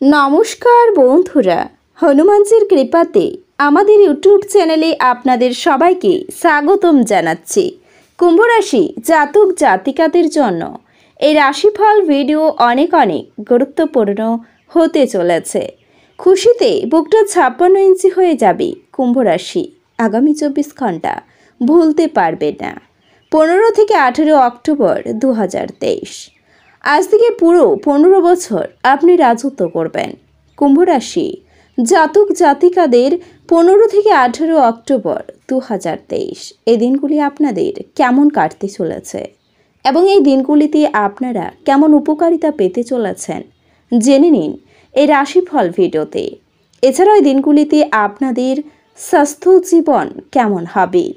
নমস্কার বন্ধুরা, হনুমানজির কৃপাতে আমাদের ইউটিউব চ্যানেলে আপনাদের সবাইকে স্বাগতম জানাচ্ছি। কুম্ভরাশি জাতক জাতিকাদের জন্য এই রাশিফল ভিডিও অনেক অনেক গুরুত্বপূর্ণ হতে চলেছে। খুশিতে বুকটা ছাপ্পান্ন ইঞ্চি হয়ে যাবে কুম্ভরাশি। আগামী চব্বিশ ঘণ্টা ভুলতে পারবে না। পনেরো থেকে আঠেরো অক্টোবর দু হাজার তেইশ। আজ থেকে পুরো পনেরো বছর আপনি রাজত্ব করবেন। কুম্ভ রাশি, জাতক জাতিকাদের পনেরো থেকে আঠেরো অক্টোবর দু হাজার তেইশ। এই দিনগুলি আপনাদের কেমন কাটতে চলেছে? এবং এই দিনগুলিতে আপনারা কেমন উপকারিতা পেতে চলেছেন? জেনে নিন এই রাশিফল ভিডিওতে। এছাড়াও এই দিনগুলিতে আপনাদের স্বাস্থ্য জীবন কেমন হবে?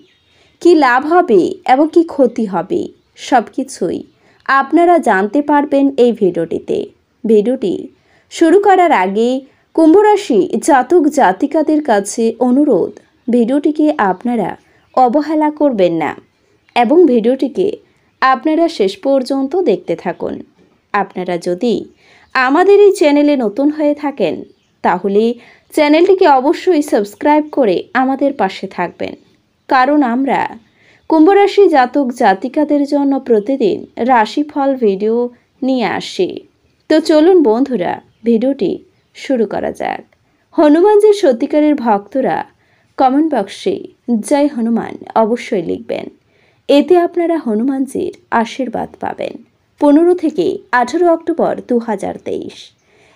কি লাভ হবে এবং কি ক্ষতি হবে? সব কিছুই আপনারা জানতে পারবেন এই ভিডিওটিতে। ভিডিওটি শুরু করার আগে কুম্ভরাশি জাতক জাতিকাদের কাছে অনুরোধ, ভিডিওটিকে আপনারা অবহেলা করবেন না এবং ভিডিওটিকে আপনারা শেষ পর্যন্ত দেখতে থাকুন। আপনারা যদি আমাদের এই চ্যানেলে নতুন হয়ে থাকেন, তাহলে চ্যানেলটিকে অবশ্যই সাবস্ক্রাইব করে আমাদের পাশে থাকবেন। কারণ আমরা কুম্ভরাশি জাতক জাতিকাদের জন্য প্রতিদিন রাশিফল ভিডিও নিয়ে আসি। তো চলুন বন্ধুরা, ভিডিওটি শুরু করা যাক। হনুমানজির সত্যিকারের ভক্তরা কমেন্ট বক্সে জয় হনুমান অবশ্যই লিখবেন। এতে আপনারা হনুমানজির আশীর্বাদ পাবেন। পনেরো থেকে আঠারো অক্টোবর দু হাজার তেইশ।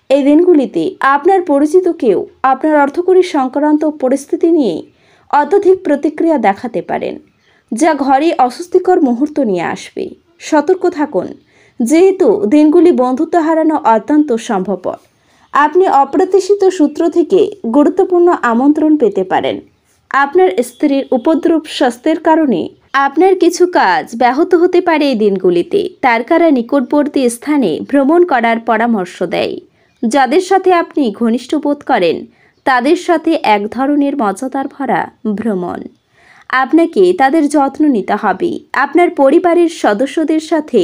এই দিনগুলিতে আপনার পরিচিত কেউ আপনার অর্থকরী সংক্রান্ত পরিস্থিতি নিয়ে অত্যধিক প্রতিক্রিয়া দেখাতে পারেন। যা ঘরে অস্বস্তিকর মুহূর্ত নিয়ে আসবে। সতর্ক থাকুন। যেহেতু দিনগুলি বন্ধুত্ব হারানো অত্যন্ত সম্ভবপর। আপনি অপ্রত্যাশিত সূত্র থেকে গুরুত্বপূর্ণ আমন্ত্রণ পেতে পারেন। আপনার স্ত্রীর উপদ্রব স্বাস্থ্যের কারণে আপনার কিছু কাজ ব্যাহত হতে পারে এই দিনগুলিতে। তার কারা নিকটবর্তী স্থানে ভ্রমণ করার পরামর্শ দেয়। যাদের সাথে আপনি ঘনিষ্ঠ বোধ করেন, তাদের সাথে এক ধরনের মজাদার ভরা ভ্রমণ। আপনাকে তাদের যত্ন নিতে হবে। আপনার পরিবারের সদস্যদের সাথে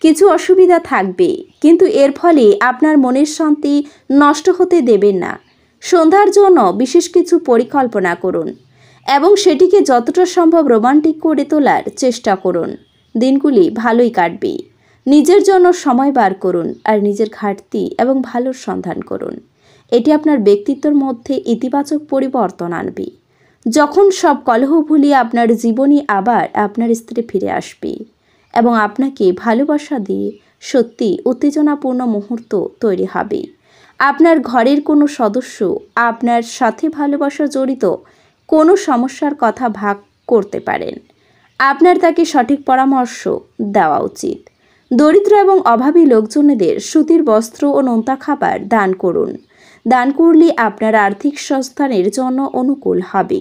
কিছু অসুবিধা থাকবে, কিন্তু এর ফলে আপনার মনের শান্তি নষ্ট হতে দেবেন না। সন্ধ্যার জন্য বিশেষ কিছু পরিকল্পনা করুন এবং সেটিকে যতটা সম্ভব রোমান্টিক করে তোলার চেষ্টা করুন। দিনগুলি ভালোই কাটবে। নিজের জন্য সময় বার করুন আর নিজের ঘাটতি এবং ভালোর সন্ধান করুন। এটি আপনার ব্যক্তিত্বের মধ্যে ইতিবাচক পরিবর্তন আনবে। যখন সব কলহ ভুলিয়ে আপনার জীবনই আবার আপনার স্ত্রী ফিরে আসবে এবং আপনাকে ভালোবাসা দিয়ে সত্যি উত্তেজনাপূর্ণ মুহূর্ত তৈরি হবে। আপনার ঘরের কোনো সদস্য, আপনার সাথে ভালোবাসা জড়িত কোনো সমস্যার কথা ভাগ করতে পারেন। আপনার তাকে সঠিক পরামর্শ দেওয়া উচিত। দরিদ্র এবং অভাবী লোকজনেদের সুতির বস্ত্র ও নোনতা খাবার দান করুন। দান করলে আপনার আর্থিক সংস্থানের জন্য অনুকূল হবে।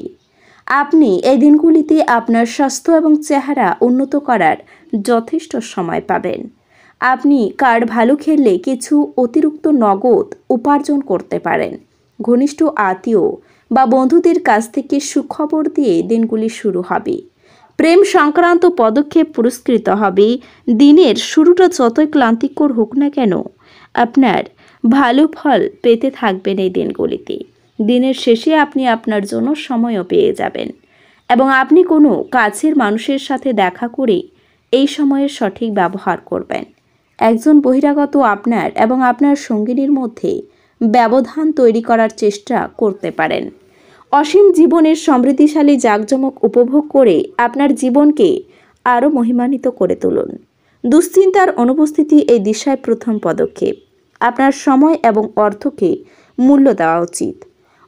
আপনি এই দিনগুলিতে আপনার স্বাস্থ্য এবং চেহারা উন্নত করার যথেষ্ট সময় পাবেন। আপনি কার্ড ভালো খেললে কিছু অতিরিক্ত নগদ উপার্জন করতে পারেন। ঘনিষ্ঠ আত্মীয় বা বন্ধুদের কাছ থেকে সুখবর দিয়ে দিনগুলি শুরু হবে। প্রেম সংক্রান্ত পদক্ষেপ পুরস্কৃত হবে। দিনের শুরুটা যতই ক্লান্তিকর হোক না কেন, আপনার ভালো ফল পেতে থাকবেন এই দিনগুলিতে। দিনের শেষে আপনি আপনার জন্য সময়ও পেয়ে যাবেন। এবং আপনি কোনো কাছের মানুষের সাথে দেখা করে এই সময়ের সঠিক ব্যবহার করবেন। একজন বহিরাগত আপনার এবং আপনার সঙ্গিনীর মধ্যে ব্যবধান তৈরি করার চেষ্টা করতে পারেন। অসীম জীবনের সমৃদ্ধিশালী জাঁকজমক উপভোগ করে আপনার জীবনকে আরও মহিমান্বিত করে তুলুন। দুশ্চিন্তার অনুপস্থিতি এই দিশায় প্রথম পদক্ষেপ। আপনার সময় এবং অর্থকে মূল্য দেওয়া উচিত।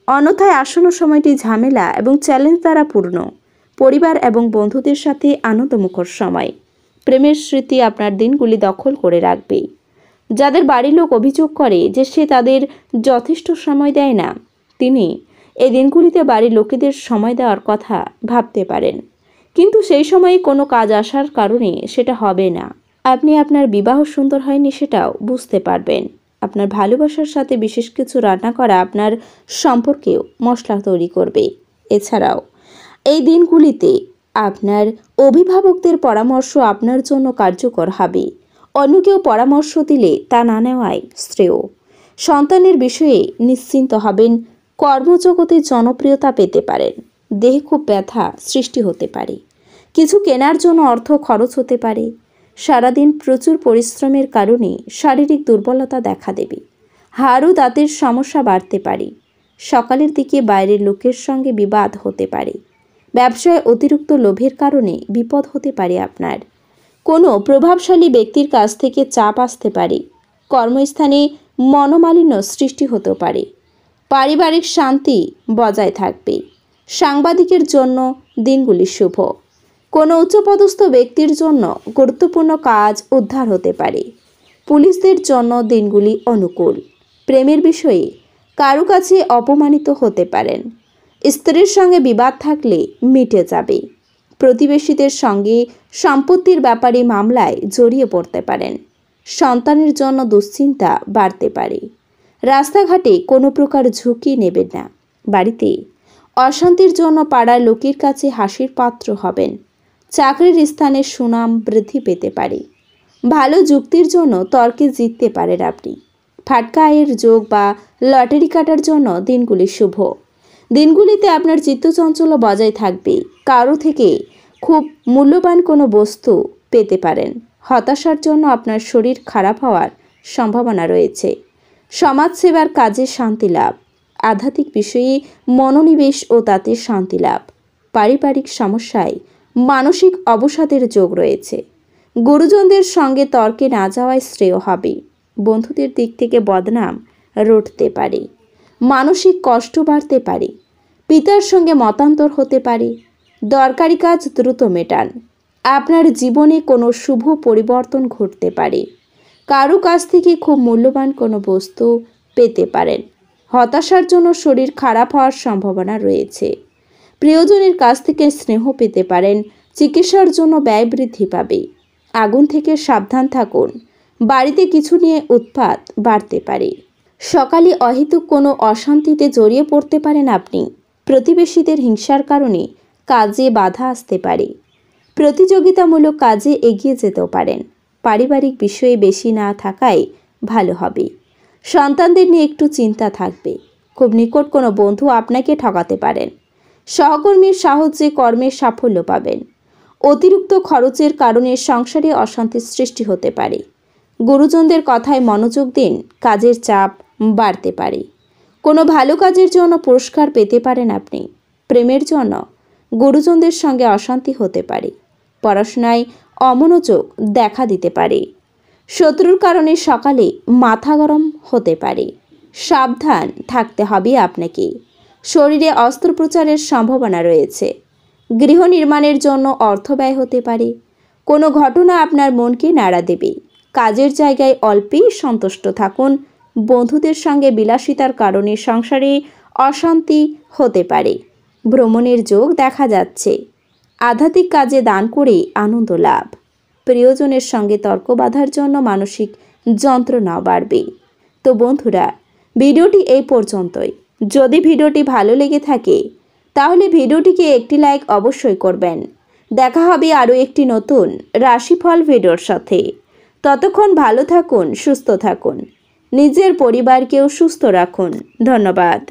অন্যথায় আসন্ন সময়টি ঝামেলা এবং চ্যালেঞ্জ দ্বারা পূর্ণ। পরিবার এবং বন্ধুদের সাথে আনন্দমুখর সময়। প্রেমের স্মৃতি আপনার দিনগুলি দখল করে রাখবে। যাদের বাড়ির লোক অভিযোগ করে যে সে তাদের যথেষ্ট সময় দেয় না, তিনি এই দিনগুলিতে বাড়ির লোকেদের সময় দেওয়ার কথা ভাবতে পারেন। কিন্তু সেই সময়ে কোনো কাজ আসার কারণে সেটা হবে না। আপনি আপনার বিবাহ সুন্দর হয়নি সেটাও বুঝতে পারবেন। আপনার ভালোবাসার সাথে বিশেষ কিছু রান্না করা আপনার সম্পর্কেও মশলা তৈরি করবে। এছাড়াও, এই দিনগুলিতে আপনার অভিভাবকদের পরামর্শ আপনার জন্য কার্যকর হবে। অন্য কেউ পরামর্শ দিলে তা না নেওয়াই শ্রেয়। সন্তানের বিষয়ে নিশ্চিন্ত হবেন, কর্মজগতে জনপ্রিয়তা পেতে পারেন। দেহে খুব ব্যথা সৃষ্টি হতে পারে। কিছু কেনার জন্য অর্থ খরচ হতে পারে। সারাদিন প্রচুর পরিশ্রমের কারণে শারীরিক দুর্বলতা দেখা দেবে। হাড় ও দাঁতের সমস্যা বাড়তে পারে। সকালের দিকে বাইরের লোকের সঙ্গে বিবাদ হতে পারে। ব্যবসায় অতিরিক্ত লোভের কারণে বিপদ হতে পারে আপনার। কোনো প্রভাবশালী ব্যক্তির কাছ থেকে চাপ আসতে পারে। কর্মস্থানে মনোমালিন্য সৃষ্টি হতে পারে। পারিবারিক শান্তি বজায় থাকবে। সাংবাদিকের জন্য দিনগুলি শুভ। কোনো উচ্চপদস্থ ব্যক্তির জন্য গুরুত্বপূর্ণ কাজ উদ্ধার হতে পারে। পুলিশদের জন্য দিনগুলি অনুকূল। প্রেমের বিষয়ে কারও কাছে অপমানিত হতে পারেন। স্ত্রীর সঙ্গে বিবাদ থাকলে মিটে যাবে। প্রতিবেশীদের সঙ্গে সম্পত্তির ব্যাপারে মামলায় জড়িয়ে পড়তে পারেন। সন্তানের জন্য দুশ্চিন্তা বাড়তে পারে। রাস্তাঘাটে কোনো প্রকার ঝুঁকি নেবেন না। বাড়িতে অশান্তির জন্য পাড়ার লোকের কাছে হাসির পাত্র হবেন। চাকরির স্থানে সুনাম বৃদ্ধি পেতে পারে। ভালো যুক্তির জন্য তর্কে জিততে পারেন আপনি। ফাটকা আয়ের যোগ বা লটারি কাটার জন্য দিনগুলি শুভ। দিনগুলিতে আপনার চিত্তচঞ্চল বজায় থাকবে। কারও থেকে খুব মূল্যবান কোনো বস্তু পেতে পারেন। হতাশার জন্য আপনার শরীর খারাপ হওয়ার সম্ভাবনা রয়েছে। সমাজসেবার কাজে শান্তি লাভ। আধ্যাত্মিক বিষয়ে মনোনিবেশ ও তাতে শান্তি লাভ। পারিবারিক সমস্যায় মানসিক অবসাদের যোগ রয়েছে। গুরুজনদের সঙ্গে তর্কে না যাওয়াই শ্রেয় হবে। বন্ধুদের দিক থেকে বদনাম রটতে পারে, মানসিক কষ্ট বাড়তে পারে, পিতার সঙ্গে মতান্তর হতে পারে, দরকারি কাজ দ্রুত মেটান। আপনার জীবনে কোনো শুভ পরিবর্তন ঘটতে পারে। কারও কাছ থেকে খুব মূল্যবান কোনো বস্তু পেতে পারেন। হতাশার জন্য শরীর খারাপ হওয়ার সম্ভাবনা রয়েছে। প্রিয়জনের কাছ থেকে স্নেহ পেতে পারেন, চিকিৎসার জন্য ব্যয় বৃদ্ধি পাবে। আগুন থেকে সাবধান থাকুন। বাড়িতে কিছু নিয়ে উৎপাত বাড়তে পারে। সকালে অহেতুক কোনো অশান্তিতে জড়িয়ে পড়তে পারেন আপনি। প্রতিবেশীদের হিংসার কারণে কাজে বাধা আসতে পারে। প্রতিযোগিতামূলক কাজে এগিয়ে যেতেও পারেন। পারিবারিক বিষয়ে বেশি না থাকাই ভালো হবে। সন্তানদের নিয়ে একটু চিন্তা থাকবে। খুব নিকট কোনো বন্ধু আপনাকে ঠকাতে পারেন। সহকর্মীর সাহায্যে কর্মের সাফল্য পাবেন। অতিরিক্ত খরচের কারণে সংসারে অশান্তির সৃষ্টি হতে পারে। গুরুজনদের কথায় মনোযোগ দিন, কাজের চাপ বাড়তে পারে। কোনো ভালো কাজের জন্য পুরস্কার পেতে পারেন আপনি। প্রেমের জন্য গুরুজনদের সঙ্গে অশান্তি হতে পারে। পড়াশোনায় অমনোযোগ দেখা দিতে পারে। শত্রুর কারণে সকালে মাথা গরম হতে পারে। সাবধান থাকতে হবে আপনাকে। শরীরে অস্ত্রোপচারের সম্ভাবনা রয়েছে। গৃহ নির্মাণের জন্য অর্থ ব্যয় হতে পারে। কোনো ঘটনা আপনার মনকে নাড়া দেবে। কাজের জায়গায় অল্পেই সন্তুষ্ট থাকুন। বন্ধুদের সঙ্গে বিলাসিতার কারণে সংসারে অশান্তি হতে পারে। ভ্রমণের যোগ দেখা যাচ্ছে। আধ্যাত্মিক কাজে দান করে আনন্দ লাভ। প্রিয়জনের সঙ্গে তর্ক বাঁধার জন্য মানসিক যন্ত্রণাও বাড়বে। তো বন্ধুরা, ভিডিওটি এই পর্যন্তই। যদি ভিডিওটি ভালো লেগে থাকে, তাহলে ভিডিওটিকে একটি লাইক অবশ্যই করবেন। দেখা হবে আরও একটি নতুন রাশিফল ভিডিওর সাথে। ততক্ষণ ভালো থাকুন, সুস্থ থাকুন। নিজের পরিবারকেও সুস্থ রাখুন। ধন্যবাদ।